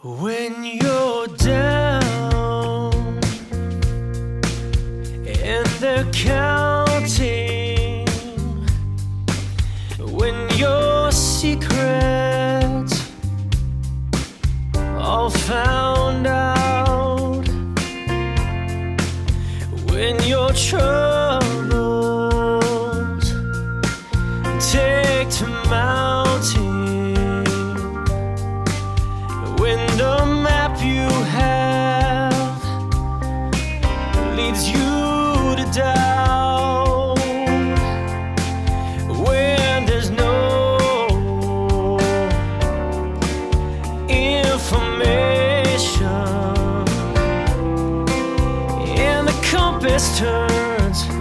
When you're down and they're counting, when your secrets all found out, when your troubles take to mind. words.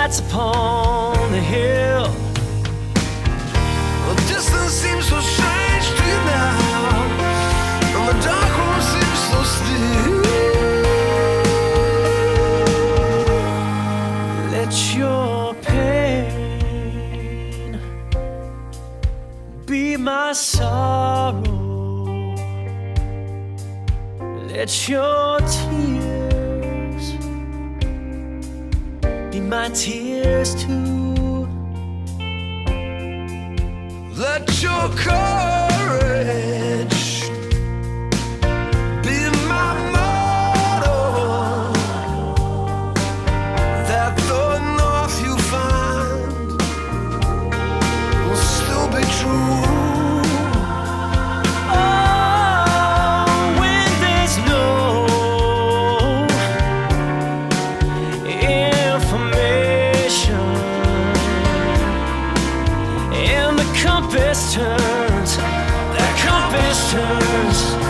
lights upon the hill. The distance seems so strange to you now, and the dark room seems so still. Let your pain be my sorrow. Let your tears be my tears too. Let your courage. turns, compass turns.